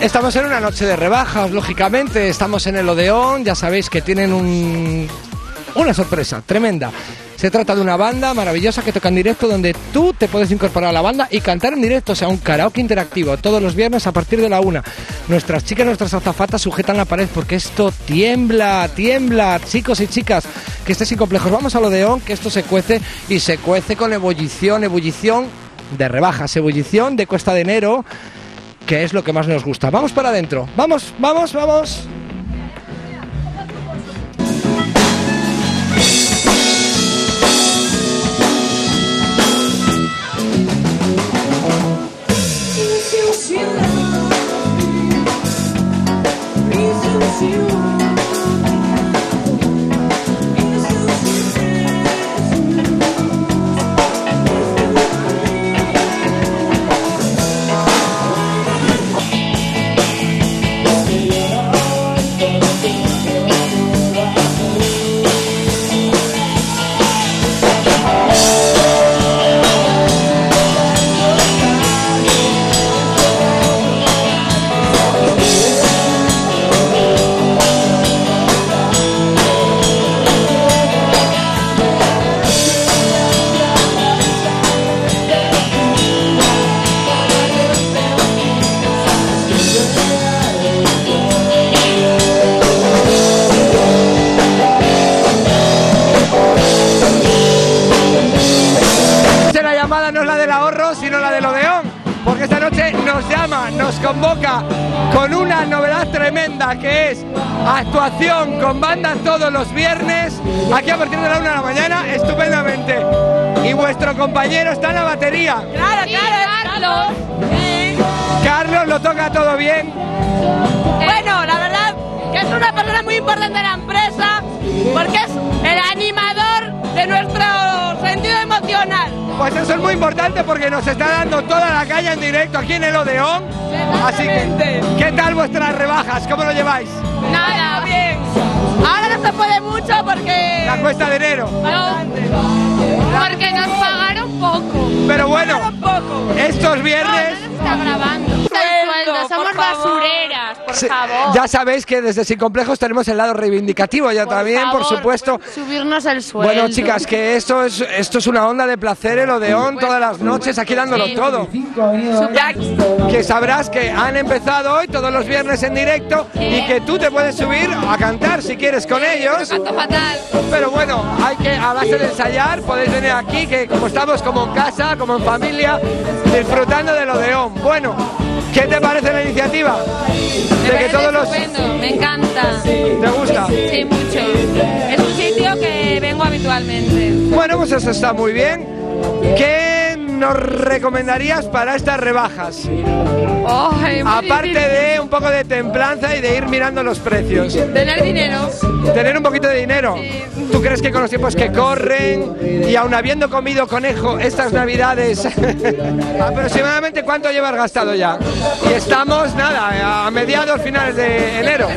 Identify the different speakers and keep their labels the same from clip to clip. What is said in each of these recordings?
Speaker 1: Estamos en una noche de rebajas, lógicamente. Estamos en el Odeón. Ya sabéis que tienen un, una sorpresa tremenda. Se trata de una banda maravillosa que toca en directo donde tú te puedes incorporar a la banda y cantar en directo, o sea, un karaoke interactivo todos los viernes a partir de la una. Nuestras chicas, nuestras azafatas sujetan la pared porque esto tiembla, tiembla. Chicos y chicas, que esté sin complejos. Vamos al Odeón, que esto se cuece y se cuece con ebullición, ebullición de rebajas, ebullición de cuesta de enero, que es lo que más nos gusta. Vamos para adentro. Vamos, vamos, vamos. Nos convoca con una novedad tremenda que es actuación con banda todos los viernes, aquí a partir de la una de la mañana, estupendamente. Y vuestro compañero está en la batería.
Speaker 2: Claro, claro, Carlos.
Speaker 1: Carlos lo toca todo bien.
Speaker 2: Bueno, la verdad que es una persona muy importante de la empresa porque es el animador de nuestro sentido emocional.
Speaker 1: Pues eso es muy importante porque nos está dando toda la calle en directo aquí en el Odeón. Así que, ¿qué tal vuestras rebajas? ¿Cómo lo lleváis?
Speaker 2: Nada, bien. Ahora no se puede mucho porque...
Speaker 1: La cuesta de enero.
Speaker 2: No, porque nos pagaron poco.
Speaker 1: Pero bueno,
Speaker 2: Poco.
Speaker 1: estos viernes...
Speaker 2: Está grabando.
Speaker 3: Por
Speaker 1: Sí,
Speaker 3: favor.
Speaker 1: Ya sabéis que desde Sin Complejos tenemos el lado reivindicativo ya también, por supuesto.
Speaker 3: Subirnos el sueldo.
Speaker 1: Bueno, chicas, que esto es esto es una onda de placer, el Odeón, todas las noches aquí dándolo
Speaker 3: Sí.
Speaker 1: todo. Ya que sabrás que han empezado hoy todos los viernes en directo y que tú te puedes subir a cantar si quieres con ellos.
Speaker 2: Canto fatal.
Speaker 1: Pero bueno, hay que a base de ensayar, podéis venir aquí, que como estamos como en casa, como en familia, disfrutando del Odeón. Bueno, ¿qué te parece la iniciativa? De que todos los...
Speaker 2: Me encanta.
Speaker 1: ¿Te gusta?
Speaker 2: Sí, mucho. Es un sitio que vengo habitualmente.
Speaker 1: Bueno, pues eso está muy bien. ¿Qué nos recomendarías para estas rebajas? Aparte de un poco de templanza y de ir mirando los precios.
Speaker 2: Tener dinero.
Speaker 1: Tener un poquito de dinero. ¿Tú crees que con los tiempos que corren y aun habiendo comido conejo estas navidades, aproximadamente cuánto llevas gastado ya? Y estamos, nada, a mediados finales de enero.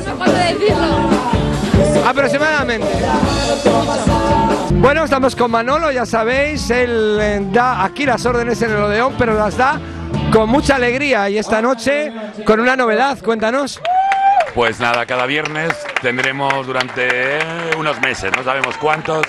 Speaker 1: Aproximadamente. Bueno, estamos con Manolo, ya sabéis, él eh, da aquí las órdenes en el Odeón, pero las da con mucha alegría y esta noche con una novedad, cuéntanos.
Speaker 4: Pues nada, cada viernes tendremos durante unos meses, no sabemos cuántos.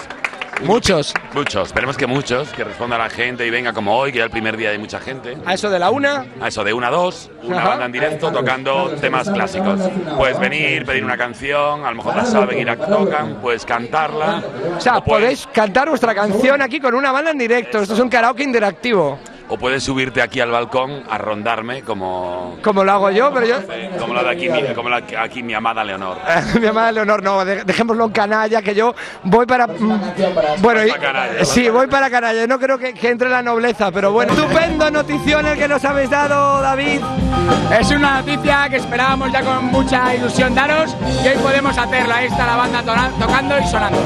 Speaker 1: Muchos.
Speaker 4: Muchos, esperemos que muchos, que responda la gente y venga como hoy, que ya el primer día de mucha gente.
Speaker 1: A eso de la una,
Speaker 4: A eso de una a dos, una
Speaker 1: Ajá.
Speaker 4: banda en directo tocando temas clásicos. Puedes venir, pedir una canción, a lo mejor la saben y la tocan, puedes cantarla.
Speaker 1: o sea,
Speaker 4: o puedes,
Speaker 1: podéis cantar vuestra canción aquí con una banda en directo. Esto es un karaoke interactivo,
Speaker 4: o puedes subirte aquí al balcón a rondarme como,
Speaker 1: como lo hago yo, pero yo...
Speaker 4: como la de aquí, mi- como la aquí mi amada Leonor.
Speaker 1: Mi amada Leonor, no, de- dejémoslo en canalla, que yo voy para... mm, Bueno, y-
Speaker 4: canalla,
Speaker 1: sí, voy para canalla, no creo que, que entre la nobleza, pero bueno. Estupendo notición el que nos habéis dado, David.
Speaker 5: Es una noticia que esperábamos ya con mucha ilusión daros y hoy podemos hacerla. Ahí está la banda tocando y sonando.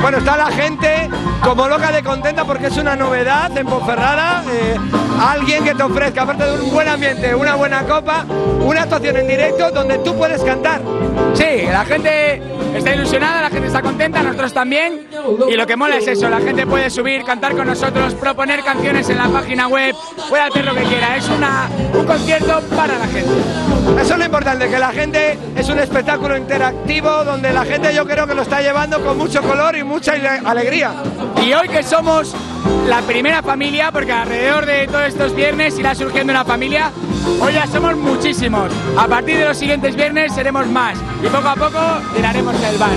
Speaker 1: Bueno, está la gente como loca de contenta porque es una novedad en Ponferrada. eh, alguien que te ofrezca, aparte de un buen ambiente, una buena copa, una actuación en directo donde tú puedes cantar.
Speaker 5: Sí, la gente está ilusionada, la gente está contenta, nosotros también. Y lo que mola es eso, la gente puede subir, cantar con nosotros, proponer canciones en la página web, puede hacer lo que quiera. Es una, un concierto para la gente.
Speaker 1: Eso es lo importante, que la gente es un espectáculo interactivo donde la gente yo creo que lo está llevando con mucho color y mucha alegría.
Speaker 5: Y hoy que somos la primera familia, porque alrededor de todos estos viernes irá surgiendo una familia, hoy ya somos muchísimos. A partir de los siguientes viernes seremos más y poco a poco llenaremos el bar.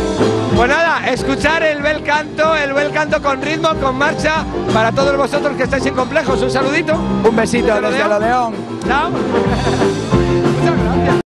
Speaker 1: Pues nada, escuchar el bel canto, el bel canto con ritmo, con marcha, para todos vosotros que estáis en complejos. Un saludito.
Speaker 5: Un besito desde León.
Speaker 1: Chao. Muchas gracias.